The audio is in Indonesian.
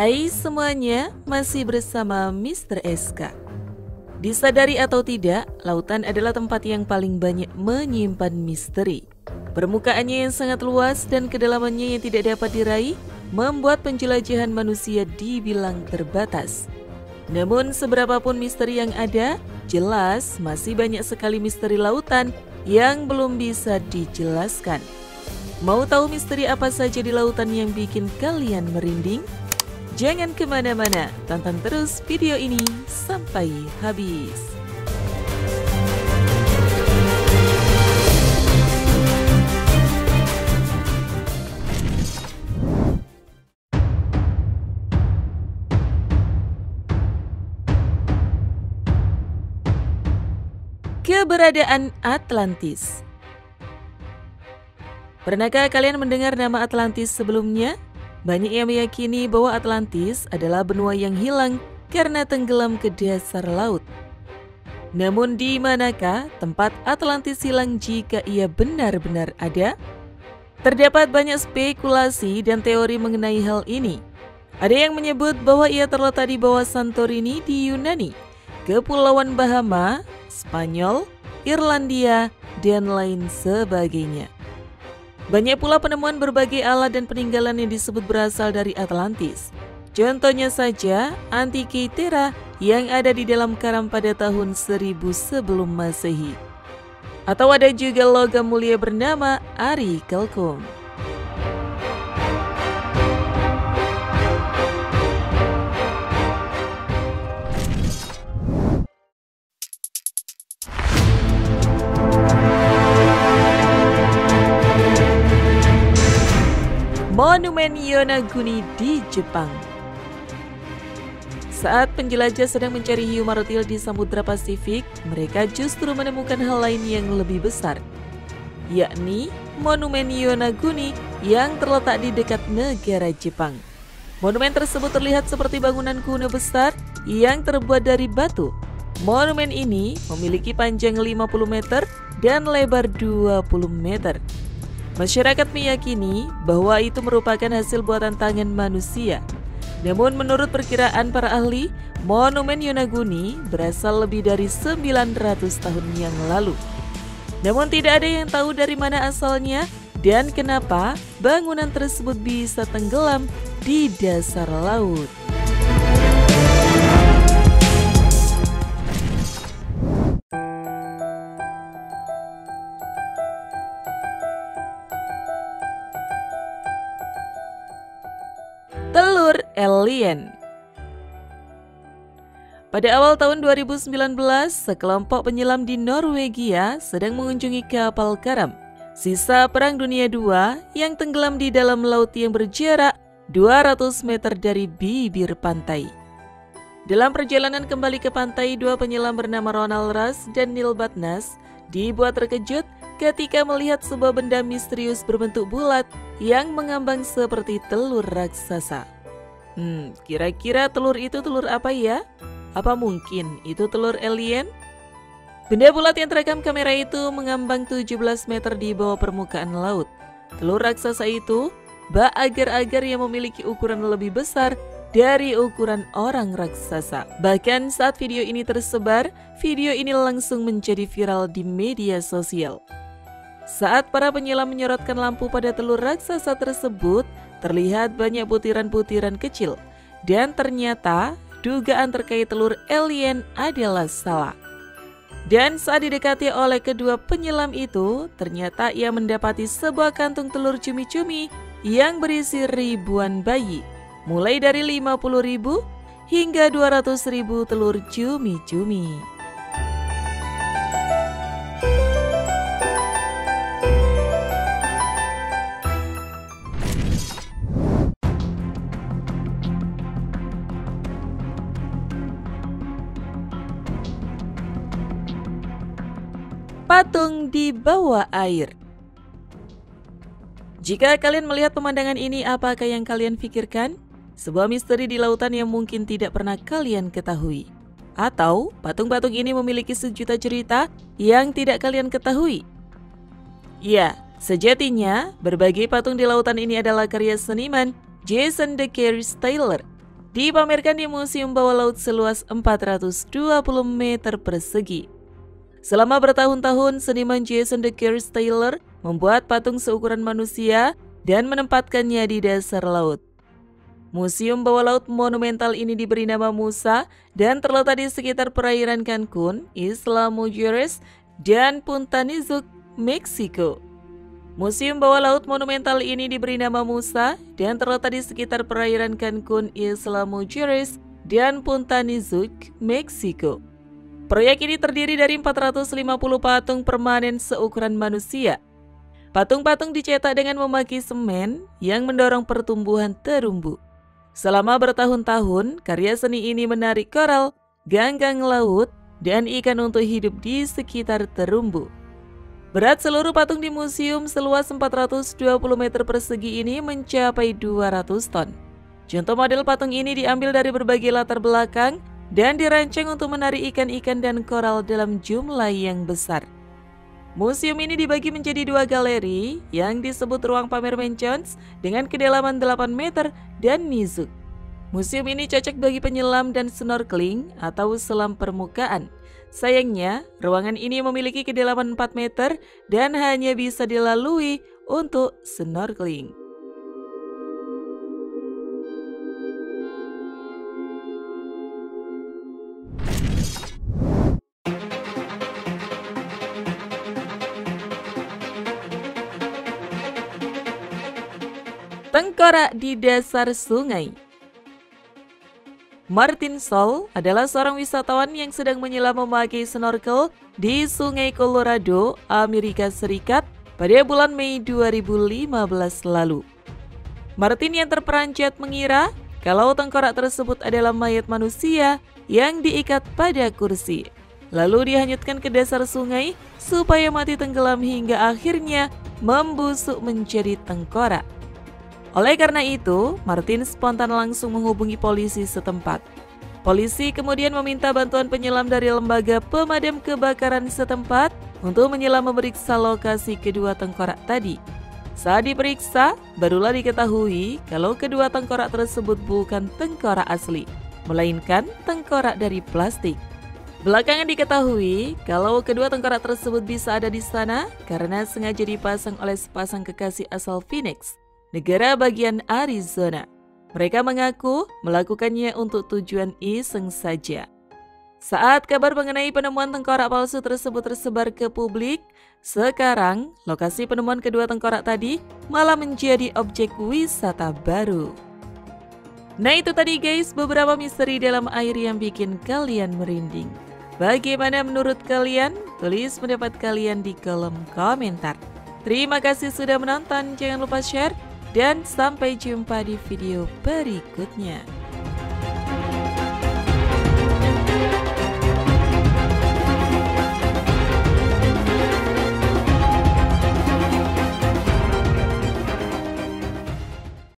Hai semuanya, masih bersama Mr. SK. Disadari atau tidak, lautan adalah tempat yang paling banyak menyimpan misteri. Permukaannya yang sangat luas dan kedalamannya yang tidak dapat diraih membuat penjelajahan manusia dibilang terbatas. Namun seberapapun misteri yang ada, jelas masih banyak sekali misteri lautan yang belum bisa dijelaskan. Mau tahu misteri apa saja di lautan yang bikin kalian merinding? Jangan ke mana-mana, tonton terus video ini sampai habis. Keberadaan Atlantis Pernahkah kalian mendengar nama Atlantis sebelumnya? Banyak yang meyakini bahwa Atlantis adalah benua yang hilang karena tenggelam ke dasar laut. Namun di manakah tempat Atlantis hilang jika ia benar-benar ada? Terdapat banyak spekulasi dan teori mengenai hal ini. Ada yang menyebut bahwa ia terletak di bawah Santorini di Yunani, Kepulauan Bahama, Spanyol, Irlandia, dan lain sebagainya. Banyak pula penemuan berbagai alat dan peninggalan yang disebut berasal dari Atlantis. Contohnya saja Antikythera yang ada di dalam karam pada tahun 1000 sebelum Masehi. Atau ada juga logam mulia bernama Ari Kelkum. Monumen Yonaguni di Jepang. Saat penjelajah sedang mencari hiu marutil di Samudra Pasifik, mereka justru menemukan hal lain yang lebih besar, yakni Monumen Yonaguni yang terletak di dekat negara Jepang. Monumen tersebut terlihat seperti bangunan kuno besar yang terbuat dari batu. Monumen ini memiliki panjang 50 meter dan lebar 20 meter. Masyarakat meyakini bahwa itu merupakan hasil buatan tangan manusia. Namun menurut perkiraan para ahli, monumen Yonaguni berasal lebih dari 900 tahun yang lalu. Namun tidak ada yang tahu dari mana asalnya dan kenapa bangunan tersebut bisa tenggelam di dasar laut. Alien Pada awal tahun 2019, sekelompok penyelam di Norwegia sedang mengunjungi kapal karam, sisa Perang Dunia II yang tenggelam di dalam laut yang berjarak 200 meter dari bibir pantai. Dalam perjalanan kembali ke pantai, dua penyelam bernama Ronald Russ dan Neil Batnas dibuat terkejut ketika melihat sebuah benda misterius berbentuk bulat yang mengambang seperti telur raksasa. Hmm, kira-kira telur itu telur apa ya? Apa mungkin itu telur alien? Benda bulat yang terekam kamera itu mengambang 17 meter di bawah permukaan laut. Telur raksasa itu bak agar-agar yang memiliki ukuran lebih besar dari ukuran orang raksasa. Bahkan saat video ini tersebar, video ini langsung menjadi viral di media sosial. Saat para penyelam menyorotkan lampu pada telur raksasa tersebut, terlihat banyak butiran-butiran kecil. Dan ternyata dugaan terkait telur alien adalah salah. Dan saat didekati oleh kedua penyelam itu, ternyata ia mendapati sebuah kantung telur cumi-cumi yang berisi ribuan bayi, mulai dari 50 ribu hingga 200 ribu telur cumi-cumi. Patung di bawah air. Jika kalian melihat pemandangan ini, apakah yang kalian pikirkan? Sebuah misteri di lautan yang mungkin tidak pernah kalian ketahui. Atau patung-patung ini memiliki sejuta cerita yang tidak kalian ketahui. Ya, sejatinya berbagai patung di lautan ini adalah karya seniman Jason de Taylor. dipamerkan di Museum Bawah Laut seluas 420 meter persegi. Selama bertahun-tahun, seniman Jason de Kears Taylor membuat patung seukuran manusia dan menempatkannya di dasar laut. Museum bawah laut monumental ini diberi nama Musa dan terletak di sekitar perairan Cancun, Isla Mujeres, dan Punta Nizuc, Meksiko. Museum bawah laut monumental ini diberi nama Musa dan terletak di sekitar perairan Cancun, Isla Mujeres, dan Punta Nizuc, Meksiko. Proyek ini terdiri dari 450 patung permanen seukuran manusia. Patung-patung dicetak dengan memakai semen yang mendorong pertumbuhan terumbu. Selama bertahun-tahun, karya seni ini menarik koral, ganggang laut, dan ikan untuk hidup di sekitar terumbu. Berat seluruh patung di museum seluas 420 meter persegi ini mencapai 200 ton. Contoh model patung ini diambil dari berbagai latar belakang dan dirancang untuk menarik ikan-ikan dan koral dalam jumlah yang besar. Museum ini dibagi menjadi dua galeri yang disebut ruang pamer Mentions dengan kedalaman 8 meter dan nizuk. Museum ini cocok bagi penyelam dan snorkeling atau selam permukaan. Sayangnya, ruangan ini memiliki kedalaman 4 meter dan hanya bisa dilalui untuk snorkeling. Tengkorak di dasar sungai Martin Sol adalah seorang wisatawan yang sedang menyelam memakai snorkel di Sungai Colorado, Amerika Serikat pada bulan Mei 2015 lalu. Martin yang terperanjat mengira kalau tengkorak tersebut adalah mayat manusia yang diikat pada kursi. Lalu dihanyutkan ke dasar sungai supaya mati tenggelam hingga akhirnya membusuk menjadi tengkorak. Oleh karena itu, Martin spontan langsung menghubungi polisi setempat. Polisi kemudian meminta bantuan penyelam dari lembaga pemadam kebakaran setempat untuk menyelam memeriksa lokasi kedua tengkorak tadi. Saat diperiksa, barulah diketahui kalau kedua tengkorak tersebut bukan tengkorak asli, melainkan tengkorak dari plastik. Belakangan diketahui kalau kedua tengkorak tersebut bisa ada di sana karena sengaja dipasang oleh sepasang kekasih asal Phoenix negara bagian Arizona. Mereka mengaku melakukannya untuk tujuan iseng saja. Saat kabar mengenai penemuan tengkorak palsu tersebut tersebar ke publik, sekarang lokasi penemuan kedua tengkorak tadi malah menjadi objek wisata baru. Nah itu tadi guys beberapa misteri dalam air yang bikin kalian merinding. Bagaimana menurut kalian? Tulis pendapat kalian di kolom komentar. Terima kasih sudah menonton, jangan lupa share dan sampai jumpa di video berikutnya.